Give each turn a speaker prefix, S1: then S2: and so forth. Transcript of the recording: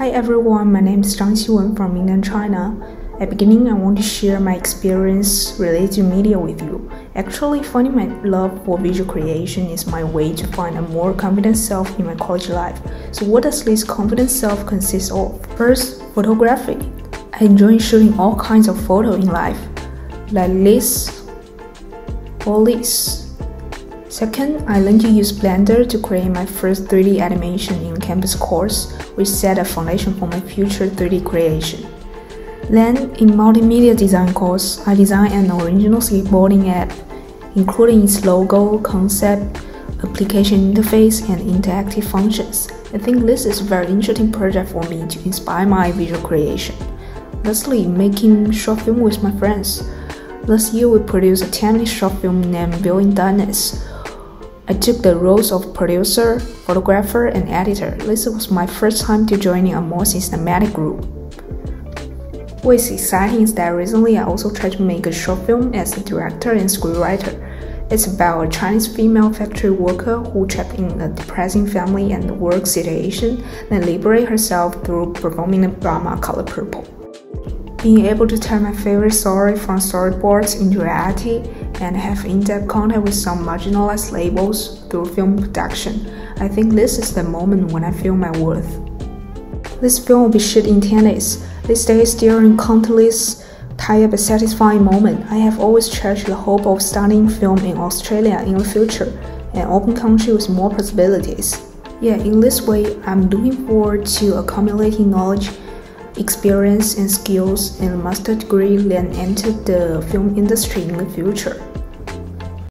S1: Hi everyone, my name is Zhang Xiwen from Mainland China. At beginning, I want to share my experience related to media with you. Actually, finding my love for visual creation is my way to find a more confident self in my college life. So, what does this confident self consist of? First, photography. I enjoy shooting all kinds of photo in life, like this or this. Second, I learned to use Blender to create my first 3D animation in campus course, which set a foundation for my future 3D creation. Then, in multimedia design course, I designed an original skateboarding app, including its logo, concept, application interface, and interactive functions. I think this is a very interesting project for me to inspire my visual creation. Lastly, making short film with my friends. Last year, we produced a 10 minute short film named Building Darkness I took the roles of producer, photographer, and editor. This was my first time to joining a more systematic group. What's exciting is that recently I also tried to make a short film as a director and screenwriter. It's about a Chinese female factory worker who trapped in a depressing family and work situation, then liberate herself through performing the drama Color Purple. Being able to turn my favorite story from storyboards into reality and have in-depth contact with some marginalized labels through film production, I think this is the moment when I feel my worth. This film will be shot in 10 days. These days during countless tired but satisfying moment, I have always cherished the hope of starting film in Australia in the future, an open country with more possibilities. Yeah, in this way, I'm looking forward to accumulating knowledge experience and skills and master degree then enter the film industry in the future.